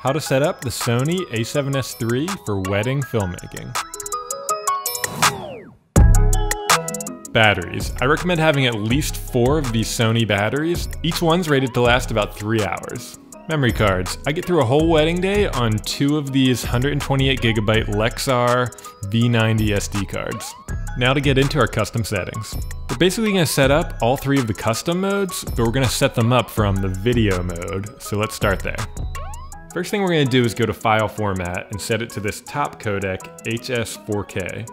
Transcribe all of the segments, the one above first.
How to set up the Sony a7S III for wedding filmmaking. Batteries. I recommend having at least four of these Sony batteries. Each one's rated to last about three hours. Memory cards. I get through a whole wedding day on two of these 128GB Lexar V90 SD cards. Now to get into our custom settings. We're basically going to set up all three of the custom modes, but we're going to set them up from the video mode, so let's start there. First thing we're going to do is go to File Format and set it to this top codec HS4K.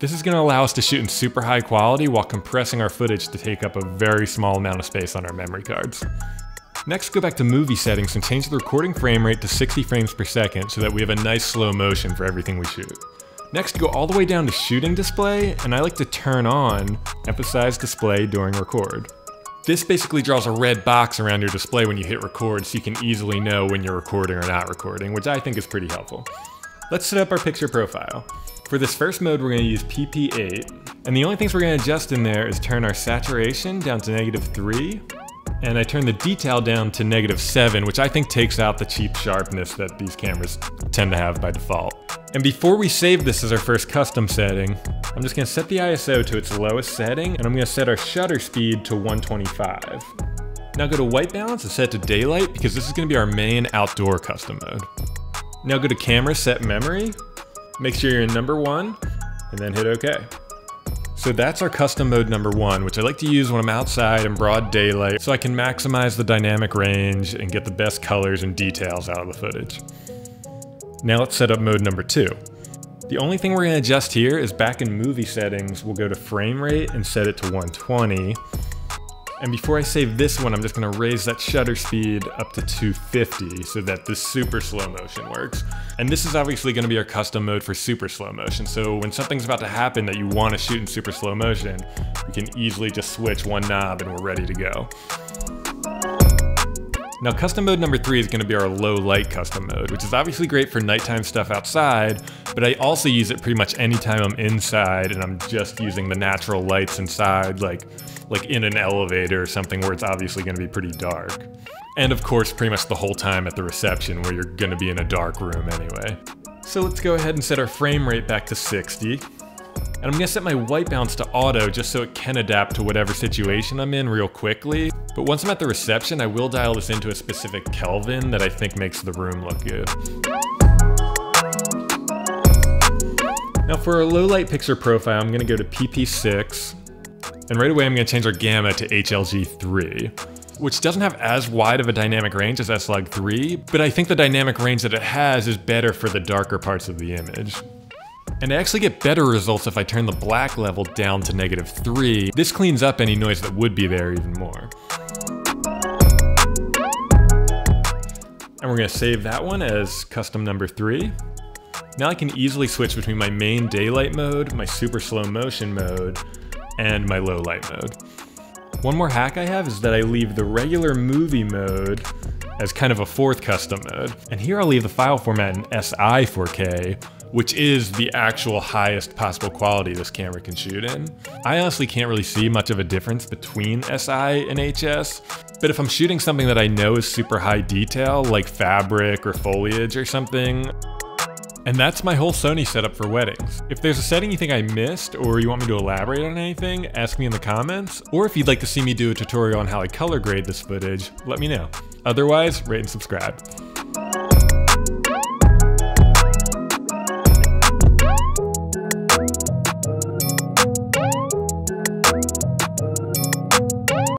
This is going to allow us to shoot in super high quality while compressing our footage to take up a very small amount of space on our memory cards. Next, go back to movie settings and change the recording frame rate to 60 frames per second so that we have a nice slow motion for everything we shoot. Next, go all the way down to shooting display, and I like to turn on emphasize display during record. This basically draws a red box around your display when you hit record so you can easily know when you're recording or not recording, which I think is pretty helpful. Let's set up our picture profile. For this first mode, we're going to use PP8, and the only things we're going to adjust in there is turn our saturation down to negative 3, and I turn the detail down to negative 7, which I think takes out the cheap sharpness that these cameras tend to have by default. And before we save this as our first custom setting, I'm just going to set the ISO to its lowest setting, and I'm going to set our shutter speed to 125. Now go to white balance and set to daylight because this is going to be our main outdoor custom mode. Now go to camera set memory, make sure you're in number one, and then hit OK. So that's our custom mode number one, which I like to use when I'm outside in broad daylight so I can maximize the dynamic range and get the best colors and details out of the footage. Now let's set up mode number two. The only thing we're going to adjust here is back in movie settings, we'll go to frame rate and set it to 120. And before I save this one, I'm just to raise that shutter speed up to 250 so that the super slow motion works. And this is obviously to be our custom mode for super slow motion. So when something's about to happen that you want to shoot in super slow motion, we can easily just switch one knob and we're ready to go. Now custom mode number three is gonna be our low light custom mode, which is obviously great for nighttime stuff outside, but I also use it pretty much anytime I'm inside and I'm just using the natural lights inside, like, like in an elevator or something where it's obviously gonna be pretty dark. And of course, pretty much the whole time at the reception where you're gonna be in a dark room anyway. So let's go ahead and set our frame rate back to 60. And I'm gonna set my white balance to auto just so it can adapt to whatever situation I'm in real quickly. But once I'm at the reception, I will dial this into a specific Kelvin that I think makes the room look good. Now for a low light picture profile, I'm gonna go to PP6, and right away I'm gonna change our gamma to HLG3, which doesn't have as wide of a dynamic range as S-Log3, but I think the dynamic range that it has is better for the darker parts of the image. And I actually get better results if I turn the black level down to negative 3. This cleans up any noise that would be there even more. And we're gonna save that one as custom number 3. Now I can easily switch between my main daylight mode, my super slow motion mode, and my low light mode. One more hack I have is that I leave the regular movie mode as kind of a fourth custom mode. And here I'll leave the file format in SI 4K, which is the actual highest possible quality this camera can shoot in. I honestly can't really see much of a difference between SI and HS, but if I'm shooting something that I know is super high detail, like fabric or foliage or something, and that's my whole Sony setup for weddings. If there's a setting you think I missed or you want me to elaborate on anything, ask me in the comments. Or if you'd like to see me do a tutorial on how I color grade this footage, let me know. Otherwise, rate and subscribe.